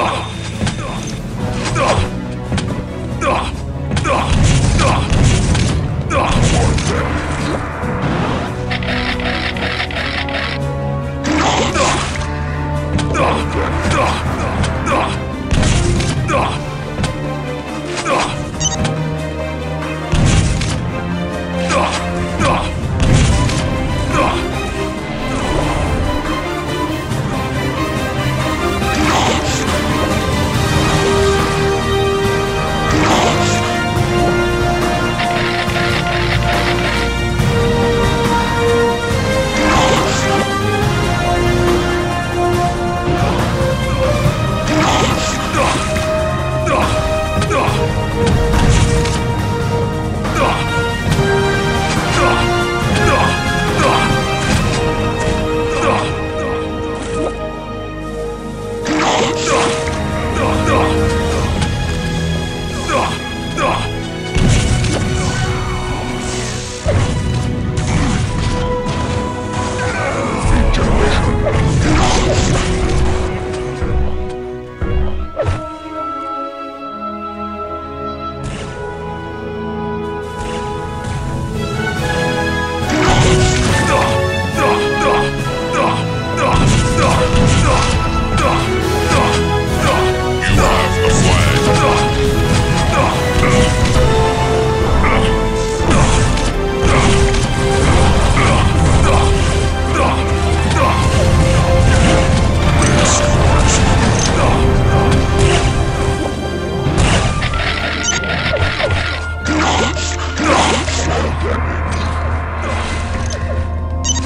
Ugh! Shut up!